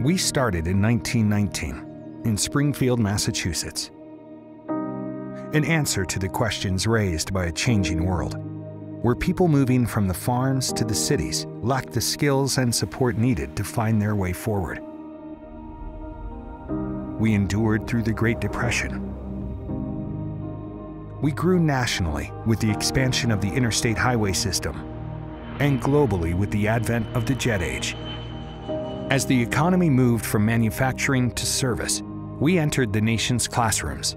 We started in 1919 in Springfield, Massachusetts. An answer to the questions raised by a changing world, where people moving from the farms to the cities lacked the skills and support needed to find their way forward. We endured through the Great Depression. We grew nationally with the expansion of the interstate highway system and globally with the advent of the jet age. As the economy moved from manufacturing to service, we entered the nation's classrooms.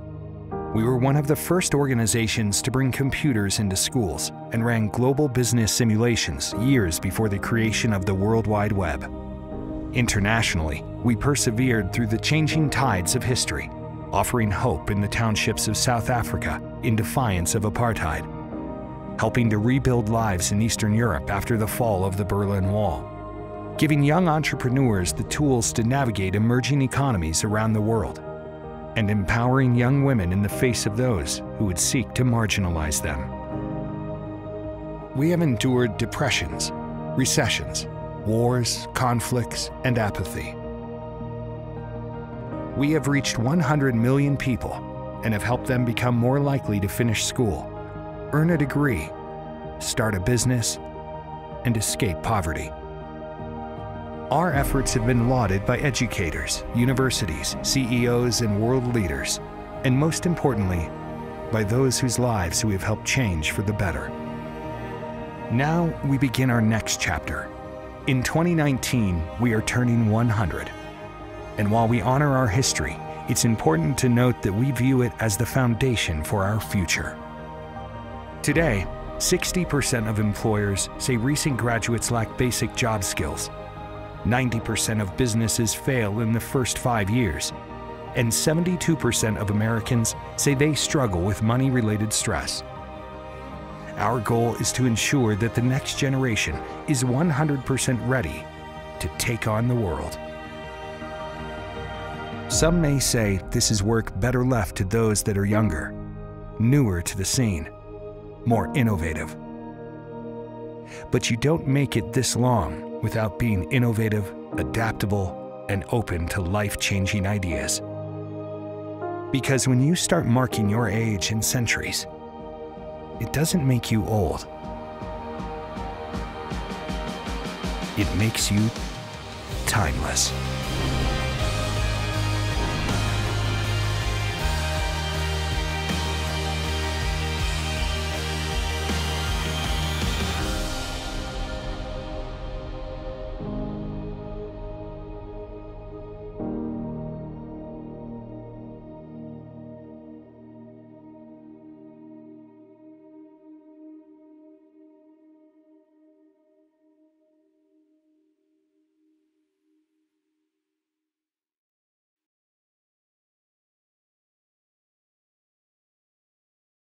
We were one of the first organizations to bring computers into schools and ran global business simulations years before the creation of the World Wide Web. Internationally, we persevered through the changing tides of history, offering hope in the townships of South Africa in defiance of apartheid, helping to rebuild lives in Eastern Europe after the fall of the Berlin Wall, giving young entrepreneurs the tools to navigate emerging economies around the world, and empowering young women in the face of those who would seek to marginalize them. We have endured depressions, recessions, wars, conflicts, and apathy. We have reached 100 million people and have helped them become more likely to finish school, earn a degree, start a business, and escape poverty. Our efforts have been lauded by educators, universities, CEOs, and world leaders, and most importantly, by those whose lives we have helped change for the better. Now we begin our next chapter. In 2019, we are turning 100. And while we honor our history, it's important to note that we view it as the foundation for our future. Today, 60% of employers say recent graduates lack basic job skills 90% of businesses fail in the first five years, and 72% of Americans say they struggle with money related stress. Our goal is to ensure that the next generation is 100% ready to take on the world. Some may say this is work better left to those that are younger, newer to the scene, more innovative. But you don't make it this long without being innovative, adaptable, and open to life changing ideas. Because when you start marking your age in centuries, it doesn't make you old. It makes you timeless.